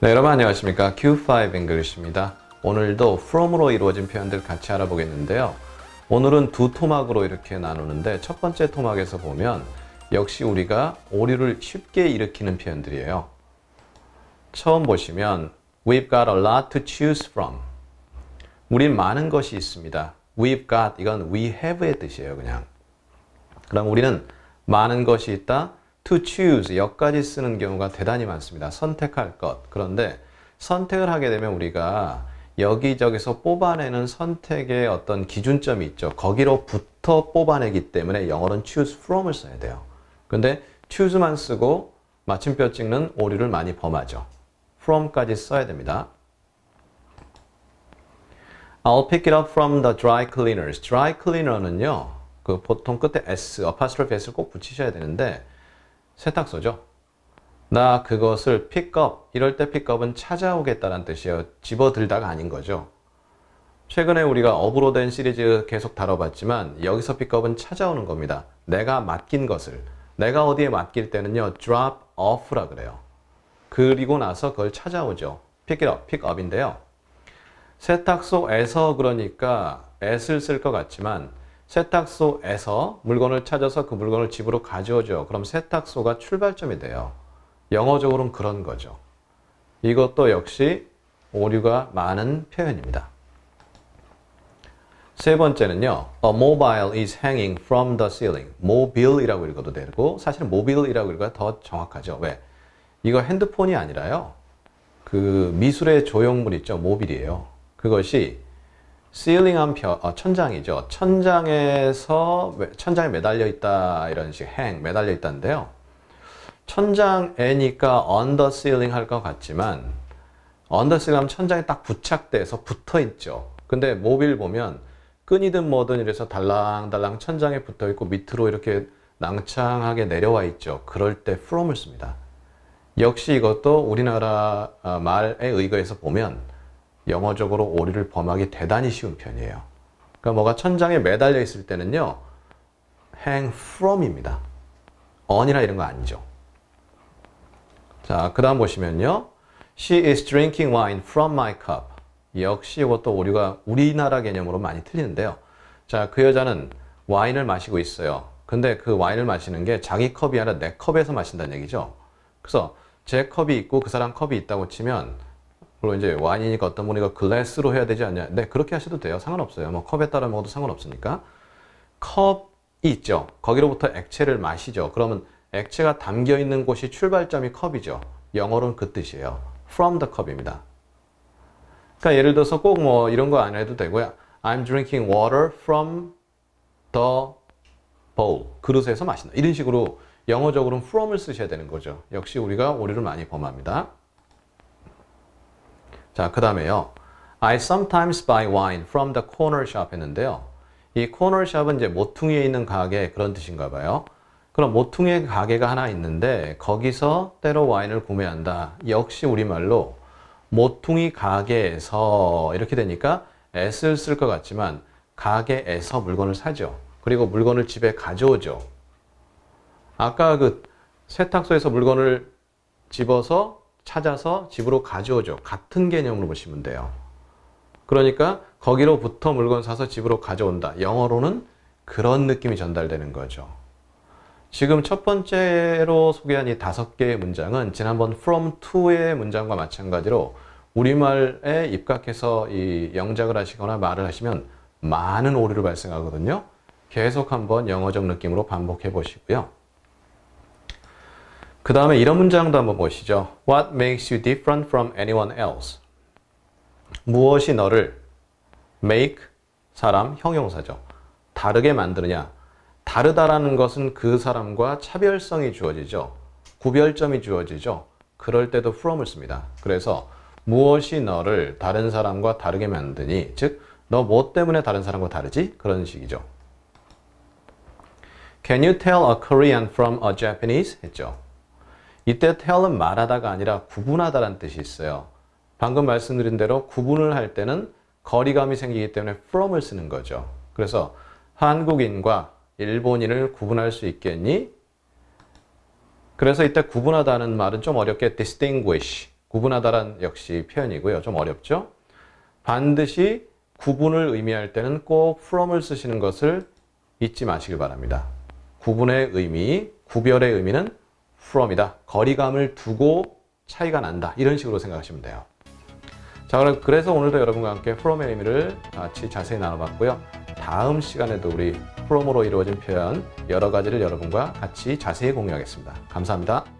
네, 여러분 안녕하십니까? Q5 English입니다. 오늘도 from으로 이루어진 표현들 같이 알아보겠는데요. 오늘은 두 토막으로 이렇게 나누는데 첫 번째 토막에서 보면 역시 우리가 오류를 쉽게 일으키는 표현들이에요. 처음 보시면 We've got a lot to choose from. 우린 많은 것이 있습니다. We've got 이건 we have의 뜻이에요, 그냥. 그럼 우리는 많은 것이 있다. To choose 여기까지 쓰는 경우가 대단히 많습니다. 선택할 것. 그런데 선택을 하게 되면 우리가 여기저기서 뽑아내는 선택의 어떤 기준점이 있죠. 거기로부터 뽑아내기 때문에 영어는 choose from을 써야 돼요. 근데 choose만 쓰고 마침표 찍는 오류를 많이 범하죠. from까지 써야 됩니다. I'll pick it up from the dry cleaners. dry cleaner는요. 그 보통 끝에 s, apostrophe s를 꼭 붙이셔야 되는데 세탁소죠. 나 그것을 pick up, 이럴 때 pick up은 찾아오겠다는 뜻이에요. 집어들다가 아닌 거죠. 최근에 우리가 up으로 된 시리즈 계속 다뤄봤지만 여기서 pick up은 찾아오는 겁니다. 내가 맡긴 것을. 내가 어디에 맡길 때는요. drop off라 그래요. 그리고 나서 그걸 찾아오죠. pick it up, pick up인데요. 세탁소에서 그러니까 s를 쓸것 같지만 세탁소에서 물건을 찾아서 그 물건을 집으로 가져오죠. 그럼 세탁소가 출발점이 돼요. 영어적으로는 그런 거죠. 이것도 역시 오류가 많은 표현입니다. 세 번째는요. A mobile is hanging from the ceiling. mobile이라고 읽어도 되고 사실은 mobile이라고 읽어야 더 정확하죠. 왜? 이거 핸드폰이 아니라요. 그 미술의 조형물 있죠. 모빌이에요. 그것이 ceiling 한 벼, 어, 천장이죠. 천장에서 천장에 매달려 있다 이런 식의 매달려 있다인데요. 천장에니까 on the ceiling 할것 같지만 on the ceiling 하면 천장에 딱 부착돼서 붙어 있죠. 근데 모빌 보면 끈이든 뭐든 이래서 달랑달랑 천장에 붙어 있고 밑으로 이렇게 낭창하게 내려와 있죠. 그럴 때 from을 씁니다. 역시 이것도 우리나라 어, 말에 의거해서 보면 영어적으로 오류를 범하기 대단히 쉬운 편이에요. 그러니까 뭐가 천장에 매달려 있을 때는요. hang from입니다. on이나 이런 거 아니죠. 자, 그 다음 보시면요. She is drinking wine from my cup. 역시 이것도 오류가 우리나라 개념으로 많이 틀리는데요. 자, 그 여자는 와인을 마시고 있어요. 근데 그 와인을 마시는 게 자기 컵이 아니라 내 컵에서 마신다는 얘기죠. 그래서 제 컵이 있고 그 사람 컵이 있다고 치면 물론 이제 와인이니까 어떤 분이 이 글래스로 해야 되지 않냐. 네, 그렇게 하셔도 돼요. 상관없어요. 뭐 컵에 따라 먹어도 상관없으니까. 컵이 있죠. 거기로부터 액체를 마시죠. 그러면 액체가 담겨 있는 곳이 출발점이 컵이죠. 영어로는 그 뜻이에요. from the cup입니다. 그러니까 예를 들어서 꼭 뭐 이런 거 안 해도 되고요. I'm drinking water from the bowl. 그릇에서 마신다. 이런 식으로 영어적으로는 from을 쓰셔야 되는 거죠. 역시 우리가 오류를 많이 범합니다. 자, 그 다음에요. I sometimes buy wine from the corner shop 했는데요. 이 corner shop은 이제 모퉁이에 있는 가게 그런 뜻인가 봐요. 그럼 모퉁이의 가게가 하나 있는데 거기서 때로 와인을 구매한다. 역시 우리말로 모퉁이 가게에서 이렇게 되니까 s를 쓸 것 같지만 가게에서 물건을 사죠. 그리고 물건을 집에 가져오죠. 아까 그 세탁소에서 물건을 집어서 찾아서 집으로 가져오죠. 같은 개념으로 보시면 돼요. 그러니까 거기로부터 물건 사서 집으로 가져온다. 영어로는 그런 느낌이 전달되는 거죠. 지금 첫 번째로 소개한 이 다섯 개의 문장은 지난번 from to의 문장과 마찬가지로 우리말에 입각해서 이 영작을 하시거나 말을 하시면 많은 오류를 발생하거든요. 계속 한번 영어적 느낌으로 반복해 보시고요. 그 다음에 이런 문장도 한번 보시죠. What makes you different from anyone else? 무엇이 너를 make 사람 형용사죠. 다르게 만드느냐? 다르다라는 것은 그 사람과 차별성이 주어지죠. 구별점이 주어지죠. 그럴 때도 from을 씁니다. 그래서 무엇이 너를 다른 사람과 다르게 만드니? 즉, 너 뭐 때문에 다른 사람과 다르지? 그런 식이죠. Can you tell a Korean from a Japanese? 했죠. 이때 tell은 말하다가 아니라 구분하다라는 뜻이 있어요. 방금 말씀드린 대로 구분을 할 때는 거리감이 생기기 때문에 from을 쓰는 거죠. 그래서 한국인과 일본인을 구분할 수 있겠니? 그래서 이때 구분하다는 말은 좀 어렵게 distinguish 구분하다란 역시 표현이고요. 좀 어렵죠? 반드시 구분을 의미할 때는 꼭 from을 쓰시는 것을 잊지 마시길 바랍니다. 구분의 의미, 구별의 의미는 from이다. 거리감을 두고 차이가 난다. 이런 식으로 생각하시면 돼요. 자, 그럼 그래서 오늘도 여러분과 함께 from의 의미를 같이 자세히 나눠봤고요. 다음 시간에도 우리 from으로 이루어진 표현 여러 가지를 여러분과 같이 자세히 공유하겠습니다. 감사합니다.